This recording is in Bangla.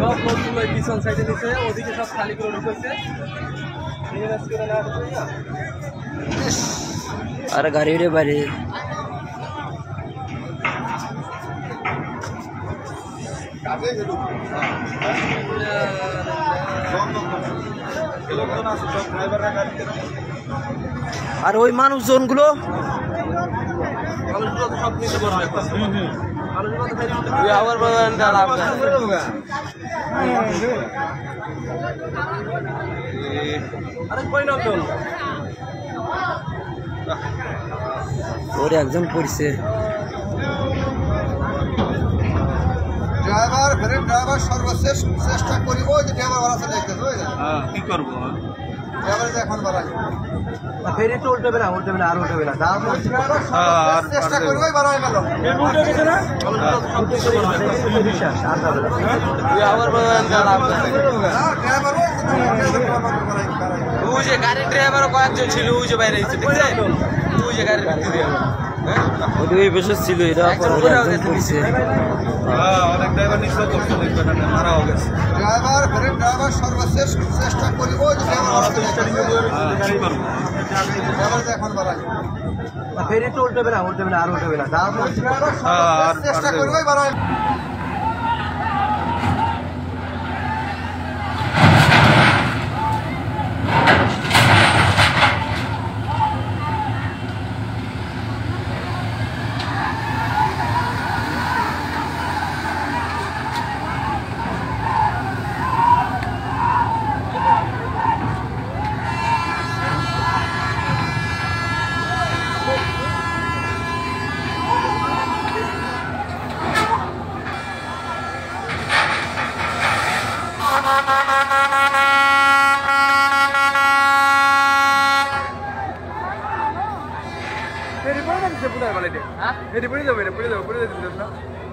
সব লোকগুলো এই পিছন সাইডে নিচে ওদিকে সব খালি করে ঢুকেছে নিয়ে করে না ঢুকে না আর গাড়ি রে বাইরে। আর ওই মানুষজনগুলো আরে কই না ওর একজন পড়ছে। ড্রাইভার ফেরেন ড্রাইভার সর্বশেষ চেষ্টা করি ওই যে ড্রাইভার বাড়া চলে দেখতে ওই যে কি করব? ড্রাইভার যে এখন ফেরি তো উল্টে উল্টে আর উল্টে চেষ্টা গেল। না? আবার ড্রাইভার ওই যে ড্রাইভার বাড়াই বাড়াই ওই যে গাড়ির ড্রাইভারও কয়েকজন ছিল ওই যে বাইরে এসে দেখছেন? ওই যে গাড়ির ভিতরে ওই বসে ছিল অনেক ড্রাইভার নিশ্চয় করছে মারাও গেছে। ড্রাইভার ফেরেন ড্রাইভার সর্বশেষ চেষ্টা করি ওই যে ড্রাইভার বাড়া চলে দেখতে গাড়ি করব এখন বাড়াই ফেরি তো উল্টে না উল্টে না আর উল্টে না চেষ্টা করি ওই Ready, put it over, put it over, put it over, put it.